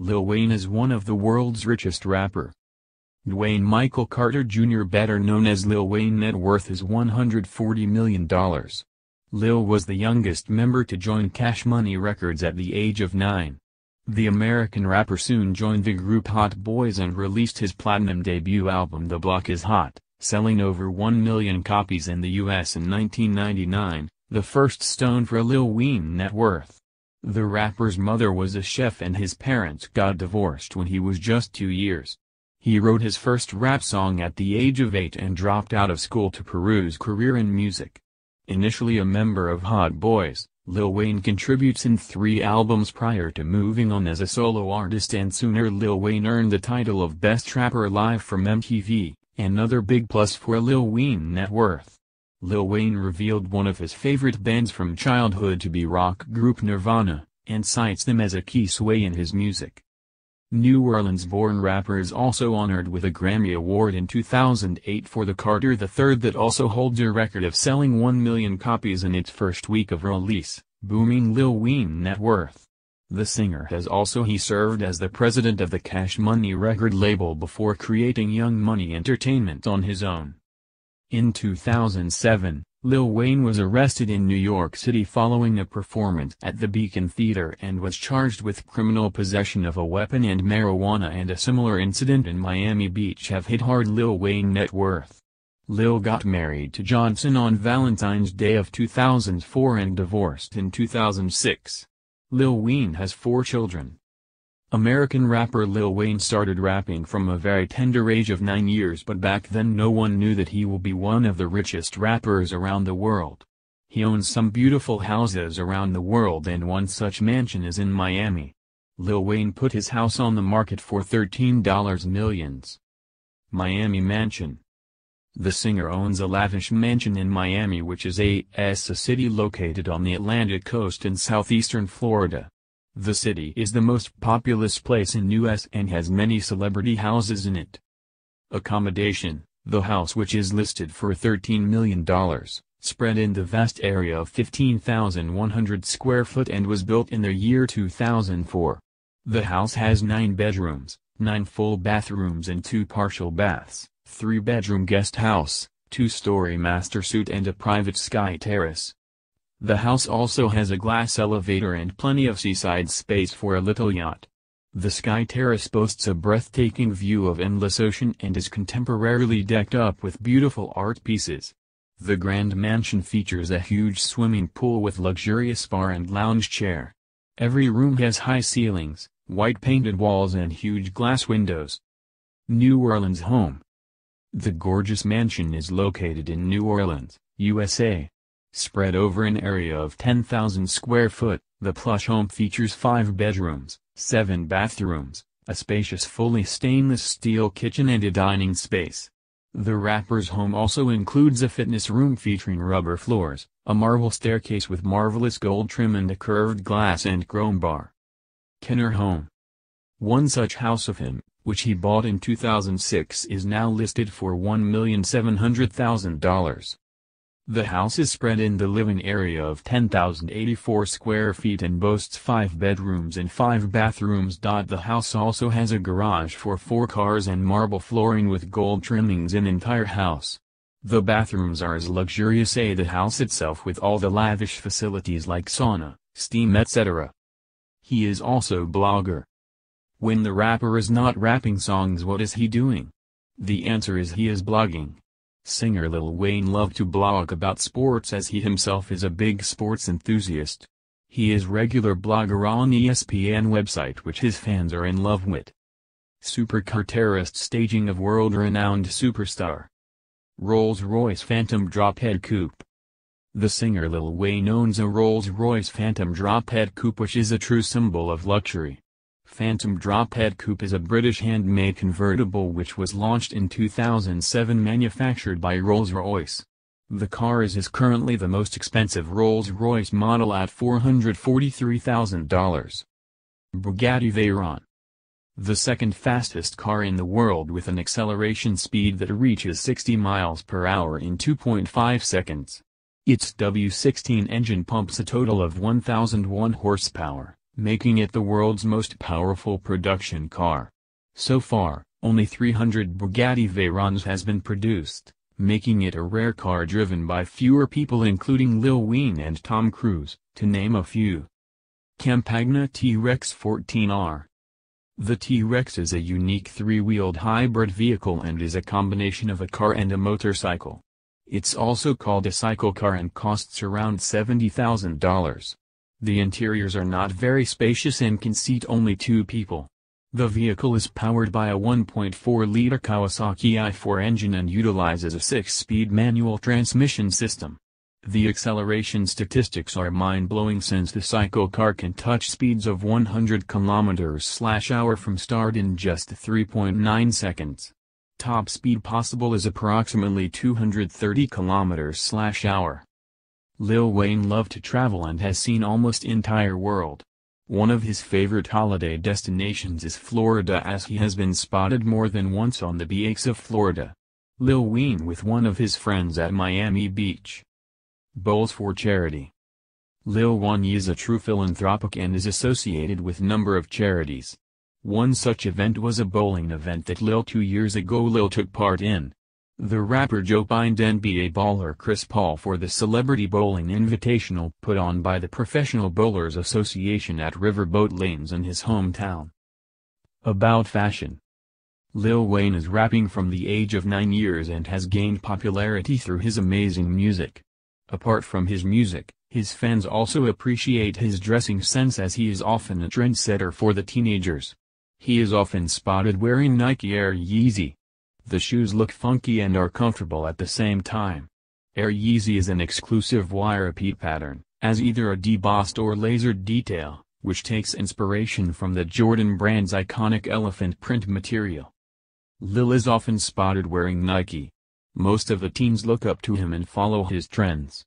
Lil Wayne is one of the world's richest rapper. Dwayne Michael Carter Jr. better known as Lil Wayne net worth is $140 million. Lil was the youngest member to join Cash Money Records at the age of 9. The American rapper soon joined the group Hot Boys and released his platinum debut album The Block is Hot, selling over 1 million copies in the US in 1999, the first stone for Lil Wayne net worth. The rapper's mother was a chef and his parents got divorced when he was just two years. He wrote his first rap song at the age of eight and dropped out of school to pursue career in music. Initially a member of Hot Boys, Lil Wayne contributes in three albums prior to moving on as a solo artist and sooner Lil Wayne earned the title of Best Rapper Alive from MTV, another big plus for Lil Wayne net worth. Lil Wayne revealed one of his favorite bands from childhood to be rock group Nirvana, and cites them as a key sway in his music. New Orleans-born rapper is also honored with a Grammy Award in 2008 for the Carter III that also holds a record of selling 1 million copies in its first week of release, booming Lil Wayne net worth. The singer has also he served as the president of the Cash Money record label before creating Young Money Entertainment on his own. In 2007, Lil Wayne was arrested in New York City following a performance at the Beacon Theater and was charged with criminal possession of a weapon and marijuana and a similar incident in Miami Beach have hit hard Lil Wayne net worth. Lil got married to Johnson on Valentine's Day of 2004 and divorced in 2006. Lil Wayne has four children. American rapper Lil Wayne started rapping from a very tender age of 9 years but back then no one knew that he will be one of the richest rappers around the world. He owns some beautiful houses around the world and one such mansion is in Miami. Lil Wayne put his house on the market for $13 millions. Miami Mansion The singer owns a lavish mansion in Miami which is a, a city located on the Atlantic coast in southeastern Florida. The city is the most populous place in US and has many celebrity houses in it. Accommodation The house which is listed for $13 million, spread in the vast area of 15,100 square foot and was built in the year 2004. The house has 9 bedrooms, 9 full bathrooms and 2 partial baths, 3-bedroom guest house, 2-story master suite and a private sky terrace. The house also has a glass elevator and plenty of seaside space for a little yacht. The Sky Terrace boasts a breathtaking view of endless ocean and is contemporarily decked up with beautiful art pieces. The Grand Mansion features a huge swimming pool with luxurious bar and lounge chair. Every room has high ceilings, white painted walls and huge glass windows. New Orleans Home The gorgeous mansion is located in New Orleans, USA. Spread over an area of 10,000 square foot, the plush home features five bedrooms, seven bathrooms, a spacious fully stainless steel kitchen and a dining space. The rapper's home also includes a fitness room featuring rubber floors, a marble staircase with marvelous gold trim and a curved glass and chrome bar. Kenner Home One such house of him, which he bought in 2006 is now listed for $1,700,000. The house is spread in the living area of 10,084 square feet and boasts five bedrooms and five bathrooms. The house also has a garage for four cars and marble flooring with gold trimmings in entire house. The bathrooms are as luxurious as the house itself with all the lavish facilities like sauna, steam etc. He is also blogger. When the rapper is not rapping songs what is he doing? The answer is he is blogging. Singer Lil Wayne loved to blog about sports as he himself is a big sports enthusiast. He is regular blogger on ESPN website which his fans are in love with. Supercar terrorist staging of world-renowned superstar. Rolls-Royce Phantom Drophead Coupe. The singer Lil Wayne owns a Rolls-Royce Phantom Drophead Coupe which is a true symbol of luxury. Phantom Drophead Coupe is a British handmade convertible which was launched in 2007 manufactured by Rolls-Royce. The car is, currently the most expensive Rolls-Royce model at $443,000. Bugatti Veyron The second fastest car in the world with an acceleration speed that reaches 60 miles per hour in 2.5 seconds. Its W16 engine pumps a total of 1001 horsepower making it the world's most powerful production car. So far, only 300 Bugatti Veyrons has been produced, making it a rare car driven by fewer people including Lil Wayne and Tom Cruise, to name a few. Campagna T-Rex 14R The T-Rex is a unique three-wheeled hybrid vehicle and is a combination of a car and a motorcycle. It's also called a cycle car and costs around $70,000. The interiors are not very spacious and can seat only two people. The vehicle is powered by a 1.4-liter Kawasaki i4 engine and utilizes a 6-speed manual transmission system. The acceleration statistics are mind-blowing since the cycle car can touch speeds of 100 km/h from start in just 3.9 seconds. Top speed possible is approximately 230 km/h. Lil Wayne loved to travel and has seen almost entire world. One of his favorite holiday destinations is Florida as he has been spotted more than once on the beaches of Florida. Lil Wayne with one of his friends at Miami Beach. Bowls for Charity Lil Wayne is a true philanthropic and is associated with number of charities. One such event was a bowling event that Lil two years ago Lil took part in. The rapper joined NBA baller Chris Paul for the Celebrity Bowling Invitational put on by the Professional Bowlers Association at Riverboat Lanes in his hometown. About fashion Lil Wayne is rapping from the age of 9 years and has gained popularity through his amazing music. Apart from his music, his fans also appreciate his dressing sense as he is often a trendsetter for the teenagers. He is often spotted wearing Nike Air Yeezy. The shoes look funky and are comfortable at the same time. Air Yeezy is an exclusive wire repeat pattern, as either a debossed or lasered detail, which takes inspiration from the Jordan brand's iconic elephant print material. Lil is often spotted wearing Nike, most of the teens look up to him and follow his trends.